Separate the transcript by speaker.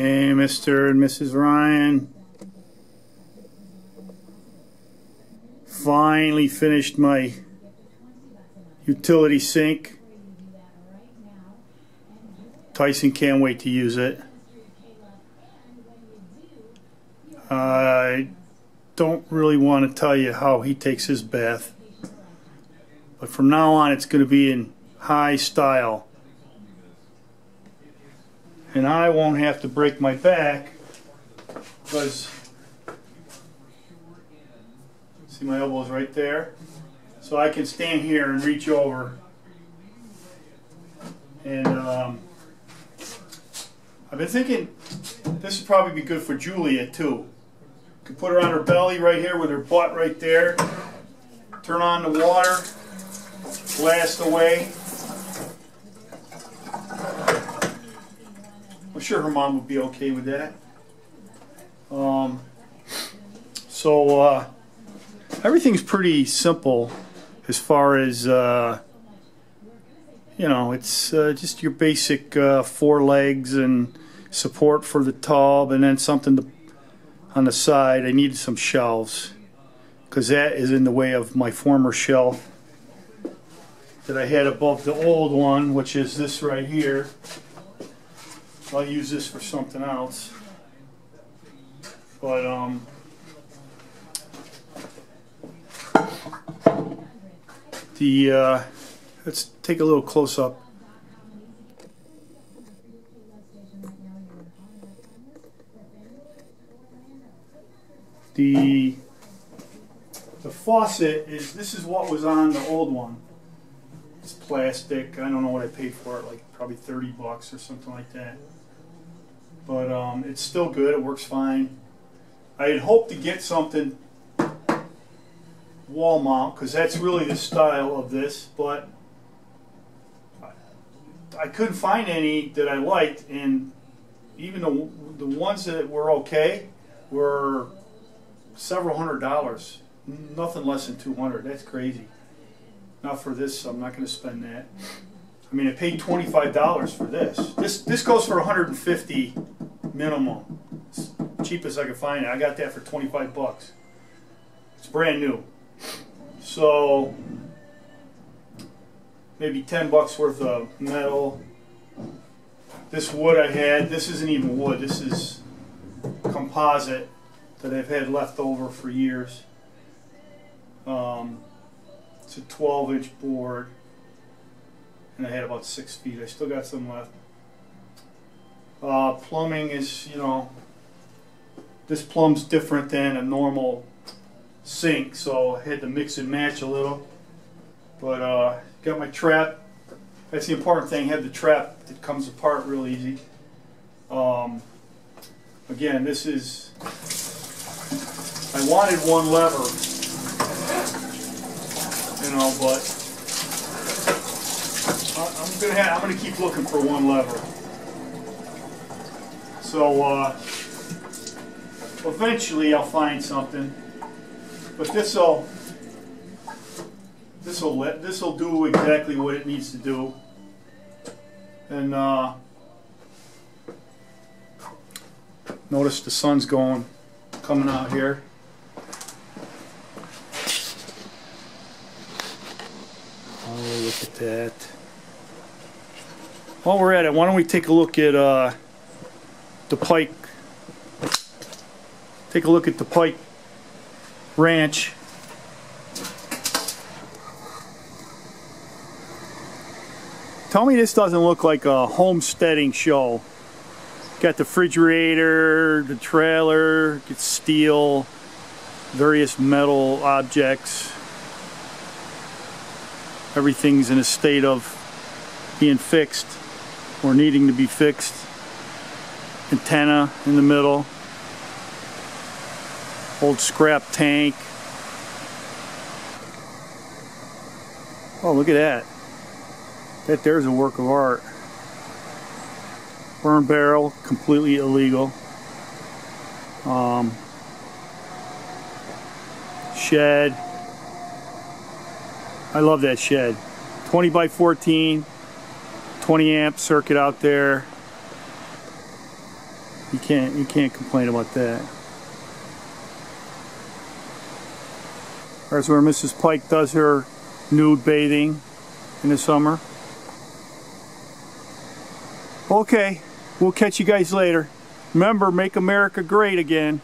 Speaker 1: Hey, Mr. and Mrs. Ryan. Finally finished my utility sink. Tyson can't wait to use it. I don't really want to tell you how he takes his bath. But from now on, it's going to be in high style. And I won't have to break my back because, see my elbows right there? So I can stand here and reach over. And um, I've been thinking this would probably be good for Julia too. Could put her on her belly right here with her butt right there. Turn on the water, blast away. I'm sure her mom would be okay with that. Um, so uh, everything's pretty simple as far as uh, you know. It's uh, just your basic uh, four legs and support for the tub, and then something to, on the side. I needed some shelves because that is in the way of my former shelf that I had above the old one, which is this right here. I'll use this for something else. But, um, the, uh, let's take a little close up. The, the faucet is, this is what was on the old one. It's plastic. I don't know what I paid for it, like probably 30 bucks or something like that but um, it's still good. It works fine. I had hoped to get something wall mount because that's really the style of this, but I couldn't find any that I liked, and even the the ones that were okay were several hundred dollars. Nothing less than two hundred. That's crazy. Not for this. I'm not going to spend that. I mean, I paid twenty-five dollars for this. This this goes for 150 minimum. It's cheapest I could find it. I got that for 25 bucks. It's brand new. So maybe 10 bucks worth of metal. This wood I had, this isn't even wood, this is composite that I've had left over for years. Um, it's a 12 inch board and I had about six feet. I still got some left. Uh, plumbing is, you know, this plumb's different than a normal sink, so I had to mix and match a little. But uh, got my trap. That's the important thing. Have the trap that comes apart real easy. Um, again, this is. I wanted one lever, you know, but I'm gonna have, I'm gonna keep looking for one lever. So uh, eventually I'll find something. But this'll this'll let this'll do exactly what it needs to do. And uh, notice the sun's going coming out here. Oh, look at that. While we're at it, why don't we take a look at uh, the Pike, take a look at the Pike Ranch. Tell me this doesn't look like a homesteading show. Got the refrigerator, the trailer, it's steel, various metal objects. Everything's in a state of being fixed or needing to be fixed antenna in the middle. Old scrap tank. Oh, look at that. That there's a work of art. Burn barrel, completely illegal. Um, shed. I love that shed. 20 by 14, 20 amp circuit out there. You can't you can't complain about that. There's where Mrs. Pike does her nude bathing in the summer. Okay, we'll catch you guys later. Remember, make America great again.